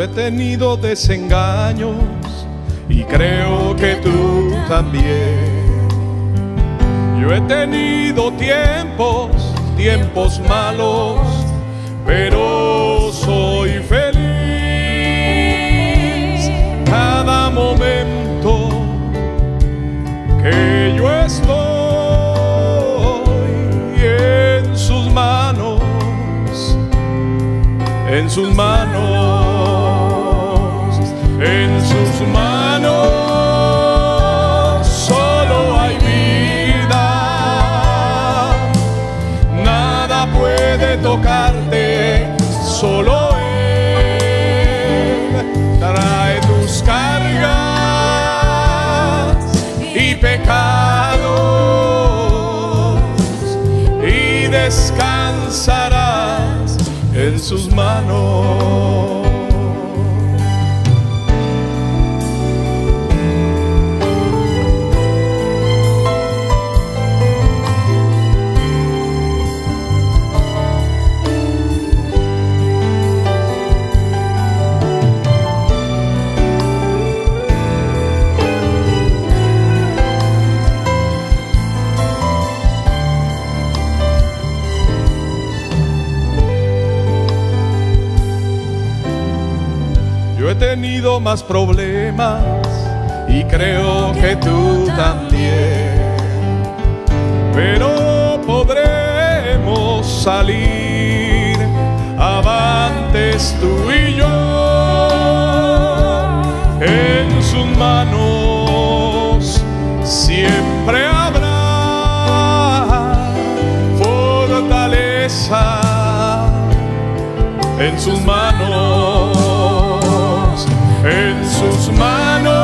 He tenido desengaños y creo que tú también. Yo he tenido tiempos, tiempos malos, pero soy feliz cada momento que yo estoy en sus manos, en sus manos, manos solo hay vida, nada puede tocarte, solo Él trae tus cargas y pecados y descansarás en sus manos. He tenido más problemas y creo que tú también. Pero podremos salir avantes tú y yo. En sus manos siempre habrá fortaleza en sus manos, sus manos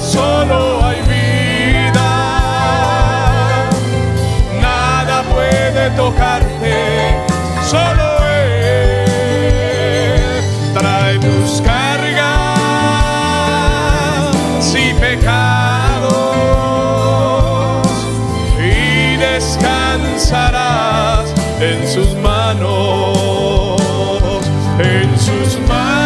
solo hay vida, nada puede tocarte, solo Él. Trae tus cargas y pecados y descansarás en sus manos, en sus manos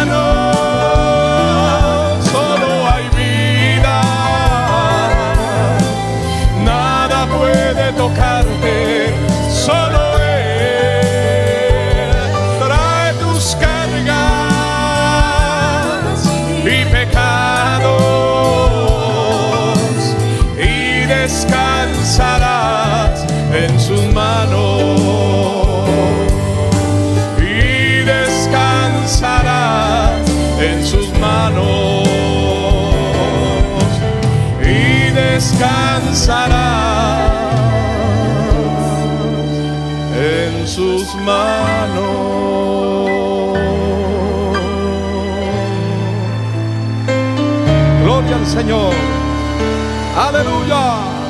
descansarás en sus manos. Gloria al Señor. Aleluya.